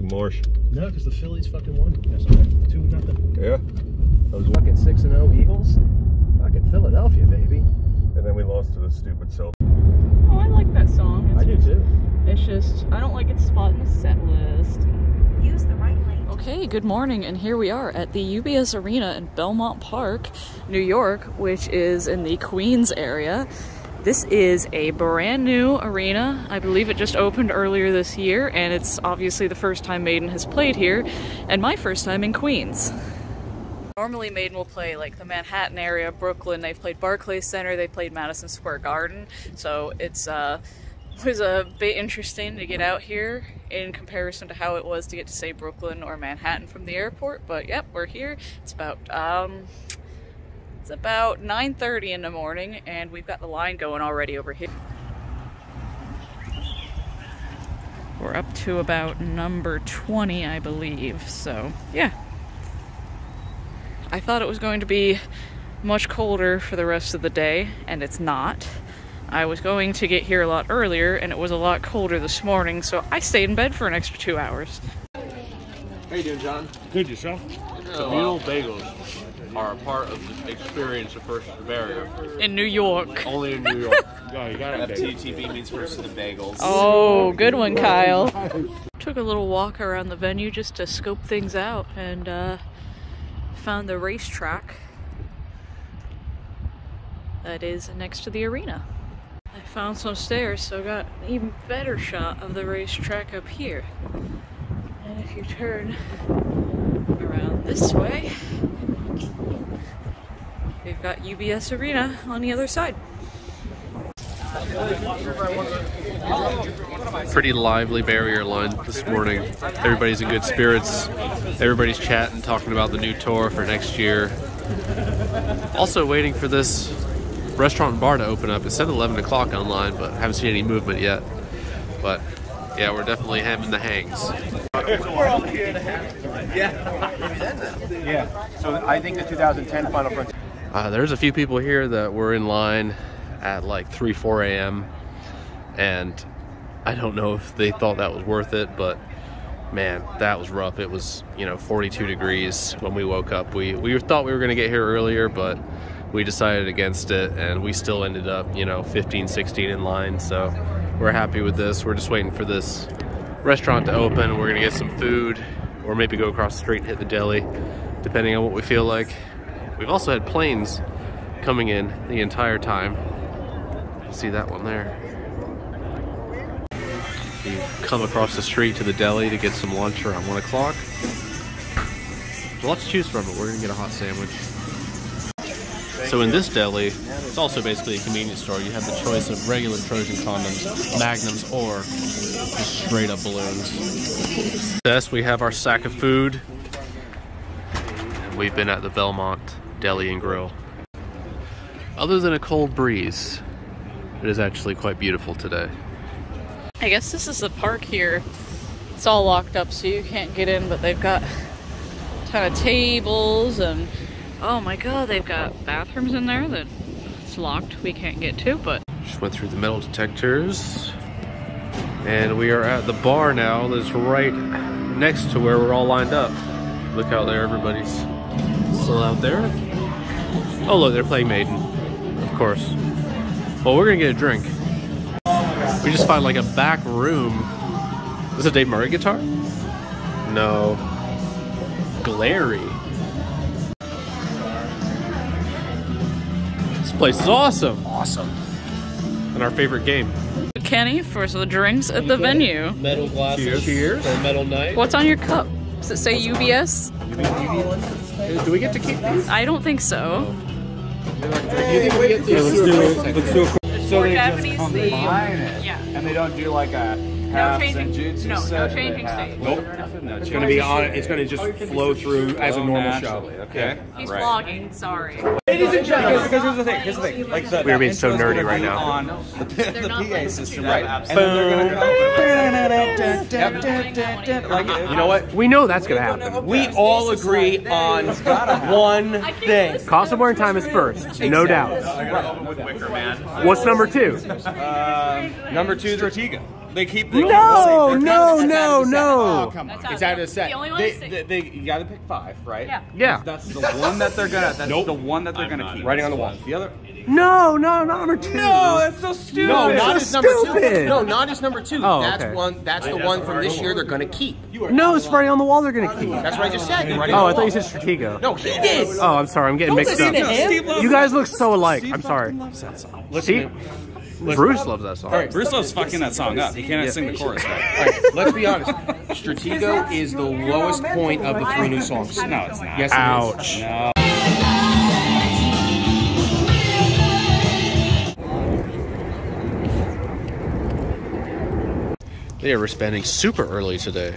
like marsh. No, because the Phillies fucking won yesterday. Two nothing. Yeah. That was Fucking six and zero Eagles. Fucking Philadelphia, baby. and then we lost to the stupid Celtics. Oh, I like that song. I do too. it's just, I don't like its spot in the set list. Use the right lane. Okay, good morning, and here we are at the UBS Arena in Belmont Park, New York, which is in the Queens area. This is a brand new arena. I believe it just opened earlier this year, and it's obviously the first time Maiden has played here, and my first time in Queens. Normally Maiden will play like the Manhattan area, Brooklyn, they've played Barclays Center, they've played Madison Square Garden, so it's uh, was a bit interesting to get out here in comparison to how it was to get to say Brooklyn or Manhattan from the airport. But yep, we're here. It's about um, it's about 9:30 in the morning, and we've got the line going already over here. We're up to about number 20, I believe. So yeah, I thought it was going to be much colder for the rest of the day, and it's not. I was going to get here a lot earlier, and it was a lot colder this morning, so I stayed in bed for an extra two hours. How you doing, John? Good yourself. Communal bagels are a part of the experience of First to the Barrier. In New York. Only in New York. Oh, you got. FTTB means first to the bagels. Oh, good one, Kyle. Took a little walk around the venue just to scope things out and uh, found the racetrack that is next to the arena. I found some stairs, so I got an even better shot of the racetrack up here. And if you turn around this way, we've got UBS Arena on the other side. Pretty lively barrier line this morning. Everybody's in good spirits. Everybody's chatting, talking about the new tour for next year. Also waiting for this restaurant and bar to open up. It said 11 o'clock online, but haven't seen any movement yet. But yeah, we're definitely having the hangs. Yeah. So I think the 2010 Final Frontier. Uh, there's a few people here that were in line at like 3, 4 a.m. And I don't know if they thought that was worth it, but man, that was rough. It was, you know, 42 degrees when we woke up. We, we thought we were going to get here earlier, but we decided against it and we still ended up, you know, 15, 16 in line. So we're happy with this. We're just waiting for this restaurant to open. We're to get some food or maybe go across the street and hit the deli, depending on what we feel like. We've also had planes coming in the entire time. See that one there? We come across the street to the deli to get some lunch around 1 o'clock. Lots to choose from, but we're gonna get a hot sandwich. So in this deli, it's also basically a convenience store. You have the choice of regular Trojan condoms, magnums, or straight up balloons. Yes, we have our sack of food. We've been at the Belmont Deli and Grill. Other than a cold breeze, it is actually quite beautiful today. I guess this is the park here. It's all locked up so you can't get in, but they've got a ton of tables and oh my god, they've got bathrooms in there that it's locked. We can't get to, but Just went through the metal detectors. And we are at the bar now that's right next to where we're all lined up. Look out there, everybody's still out there. Oh look, they're playing Maiden. Of course. Well, we're gonna get a drink. We just find like a back room. Is this a Dave Murray guitar? No. Glary. Place is awesome. Awesome. And our favorite game. Kenny for the drinks at the venue. Metal glasses Cheers. for metal night. What's on your cup? Does it say UBS? Do we get to keep these? I don't think so. let's do it. Let's do a For Japanese theme. Yeah. And they don't do like a No changing. Senjutsu No, no changing they have- stage. Nope. No It's gonna be on. It's gonna just flow through as a normal naturally, show. Okay. He's Right. vlogging. Sorry. Ladies and gentlemen, because here's the thing. Here's the thing. Like the, We are being so nerdy right now. On the, the not PA system, right? you And then they're gonna go. Like You know what? We know that's gonna happen. We all agree on one thing. Cost of wearing time is first, no doubt. What's number two? Um, number two is Ortega. They keep. They No, keep no, no, out of the set. no. Oh, come on. It's out of the- the set. the only one they, they, they, you got to pick five, right? Yeah. Yeah. That's the one that they're gonna. That's Nope. the one that they're gonna keep. Writing on the wall. The other. No, no, not number two. No, that's so stupid. No, That's not so number stupid. two. No, not as number two. Oh, that's okay. one. That's the one from this year. They're gonna keep. No, it's writing on the wall. They're gonna keep. That's what I just said. Oh, I thought you said Stratego. No, he did. Oh, I'm sorry. I'm getting mixed up. You guys look so alike. I'm sorry. Steve, Bruce loves that song. All right, Bruce loves fucking that song up. He can't sing the chorus right. All right, let's be honest. Stratego is the lowest point of the three new songs. No, it's not. Yes, it is. Ouch. No. They are spending super early today.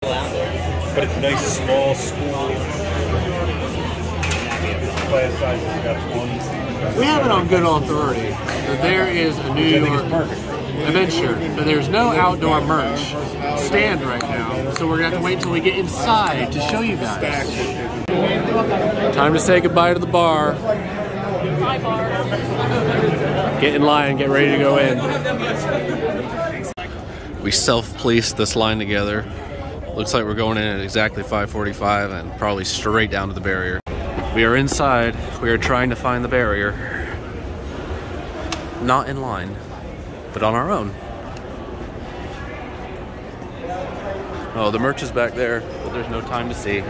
But it's a nice small school. Class size has got one. We have it on good authority that there is a New York adventure, but there's no outdoor merch stand right now. So we're gonna have to wait until we get inside to show you guys. Time to say goodbye to the bar. Get in line, get ready to go in. We self-policed this line together. Looks like we're going in at exactly 5:45 and probably straight down to the barrier. We are inside. We are trying to find the barrier. Not in line, but on our own. Oh, the merch is back there, but there's no time to see.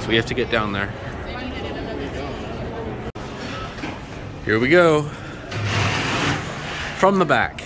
So we have to get down there. Here we go. From the back.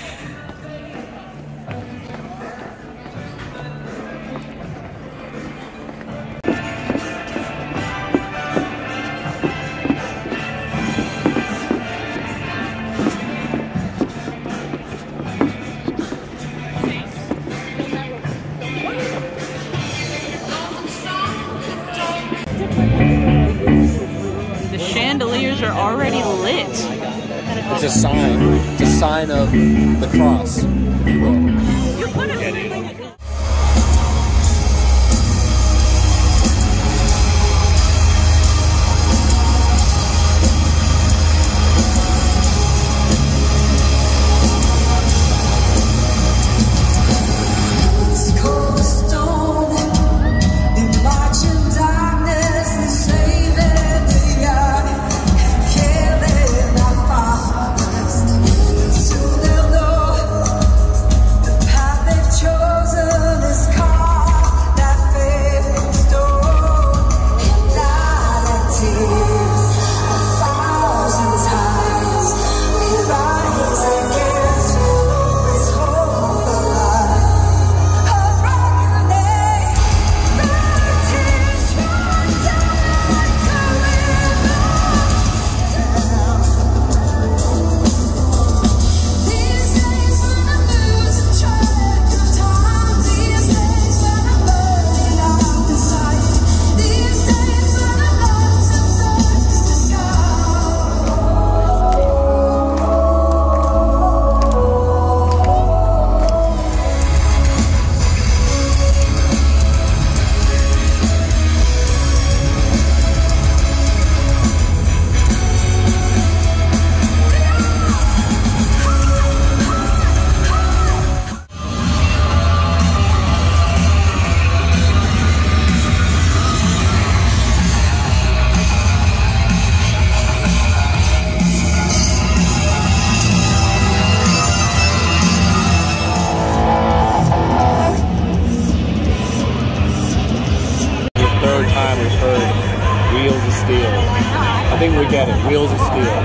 Wheels of Steel.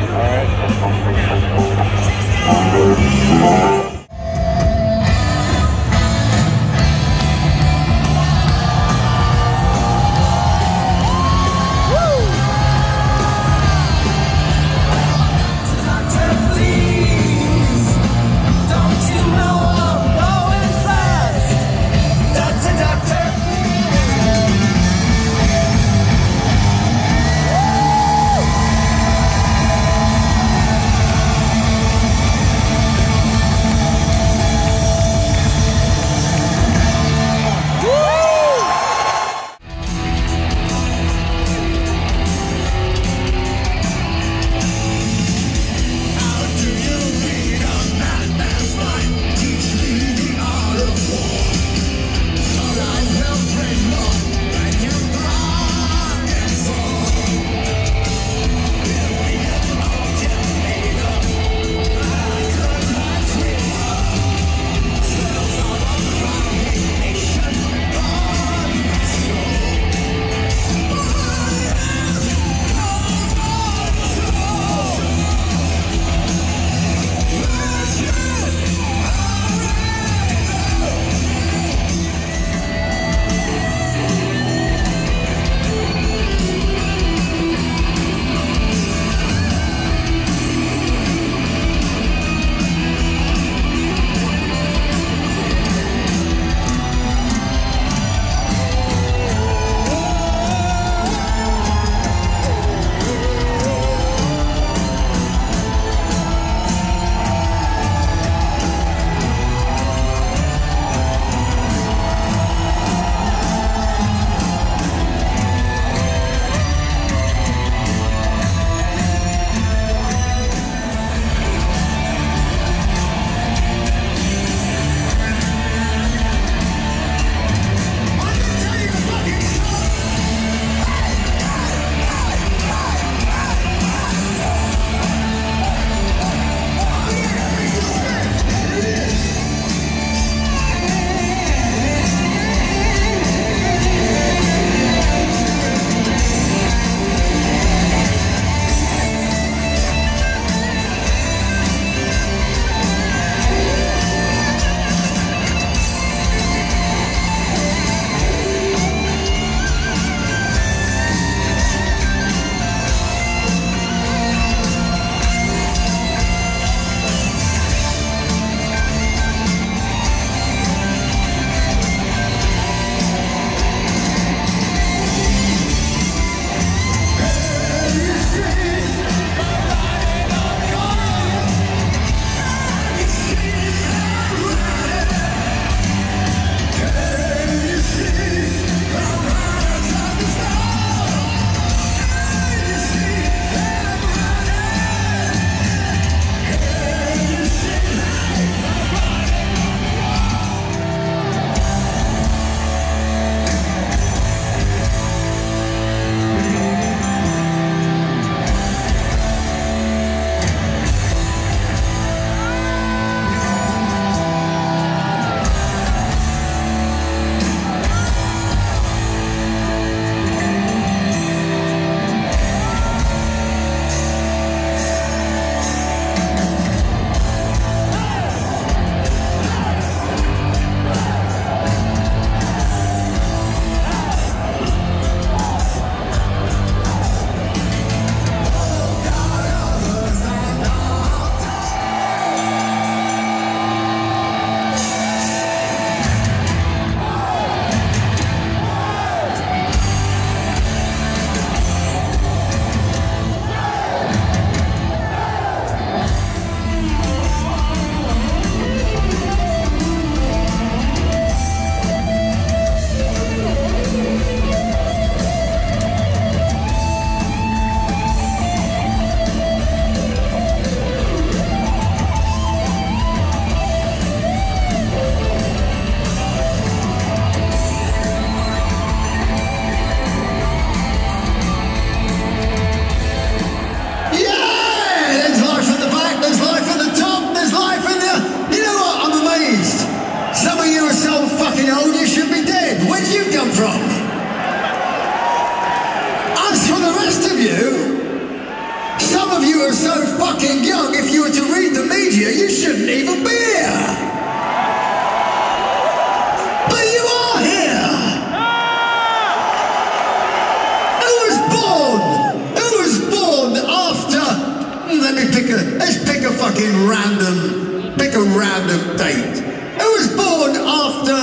Pick a fucking random. Pick a random date. Who was born after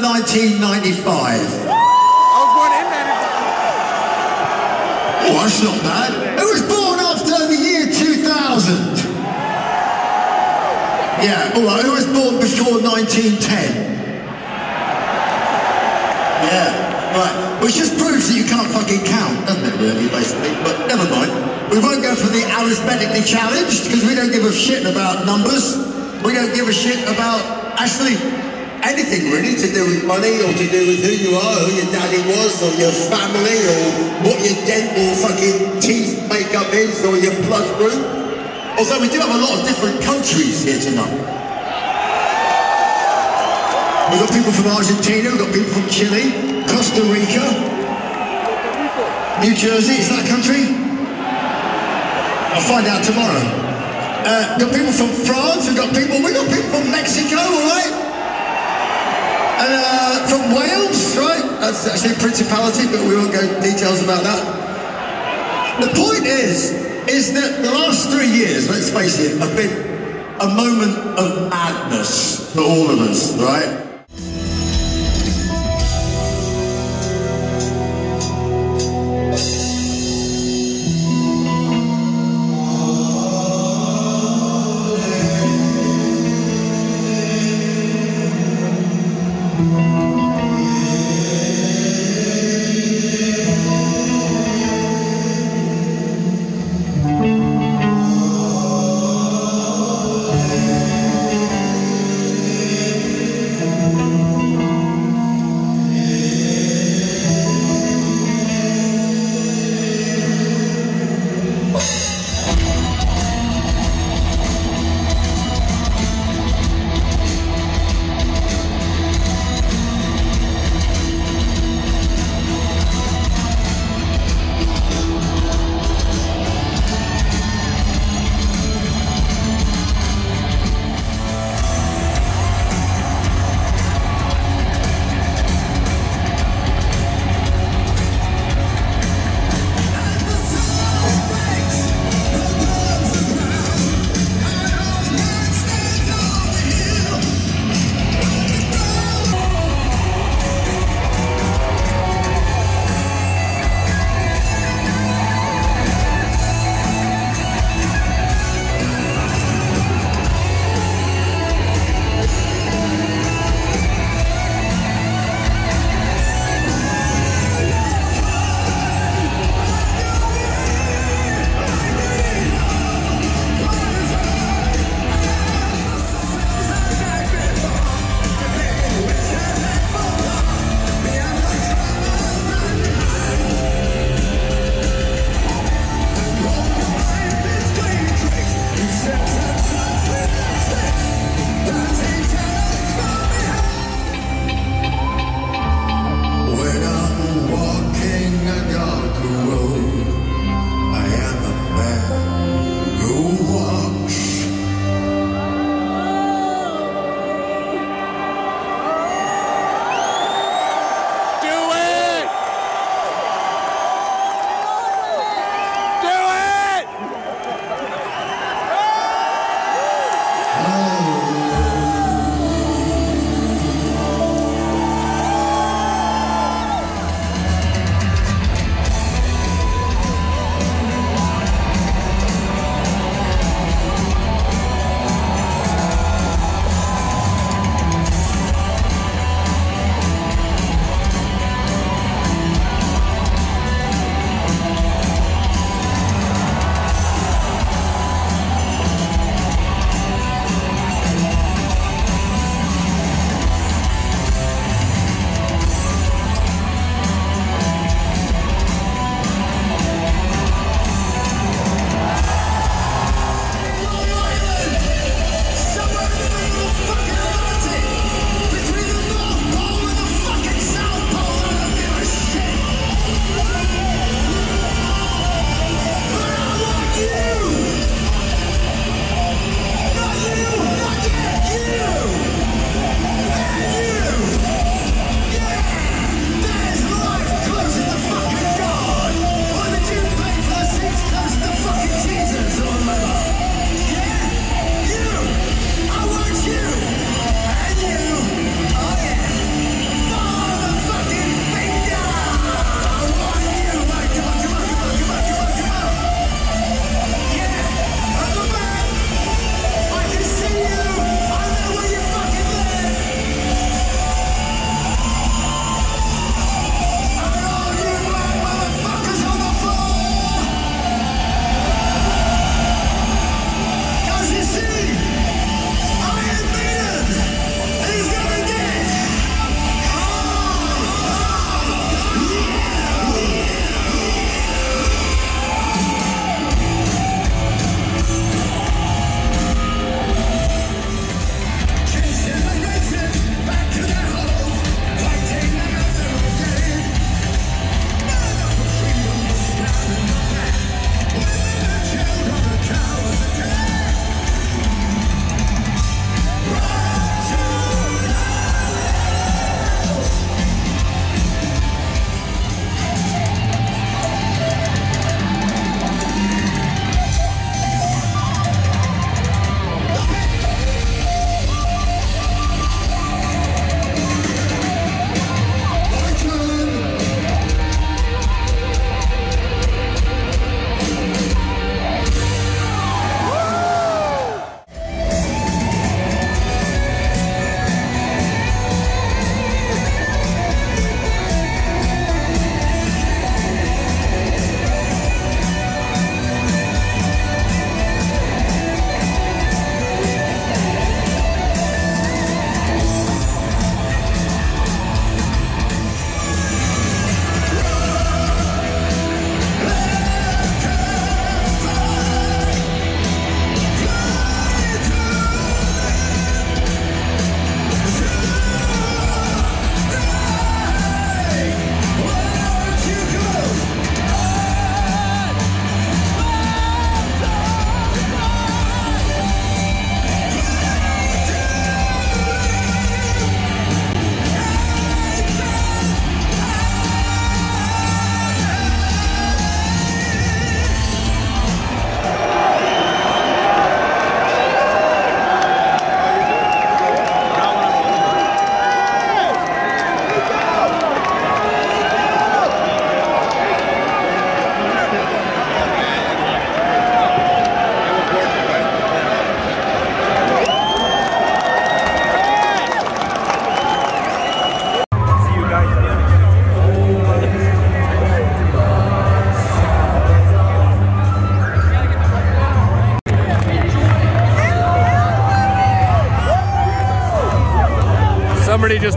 1995? Oh, that's not bad. Who was born after the year 2000? Yeah, all right. Who was born before 1910? Yeah, right. Which just proves that you can't fucking count, really, basically? But never mind. We won't go for the arithmetically challenged because we don't give a shit about numbers. We don't give a shit about actually anything really to do with money or to do with who you are, who your daddy was, or your family, or what your dental fucking teeth makeup is, or your blood group. Although we do have a lot of different countries here tonight. We've got people from Argentina, we've got people from Chile, Costa Rica, New Jersey, is that a country? I'll find out tomorrow. Uh, got people from France, we've got people, we've got people from Mexico, alright? And uh, from Wales, right? That's actually a principality, but we won't go into details about that. The point is, is that the last three years, let's face it, have been a moment of madness for all of us, right?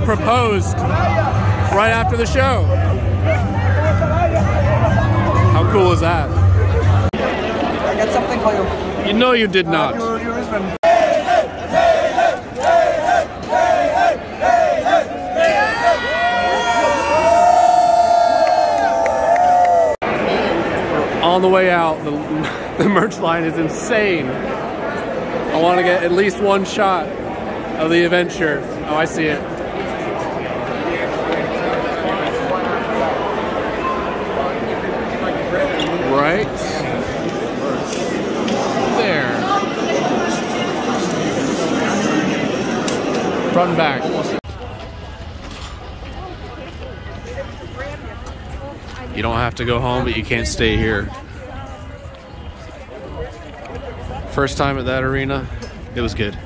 Proposed right after the show. How cool is that? I got something for you. You know you did not. Your, your. On the way out, the, the merch line is insane. I want to get at least one shot of the adventure. Oh, I see it. Right there. Front and back. You don't have to go home, but you can't stay here. First time at that arena, it was good.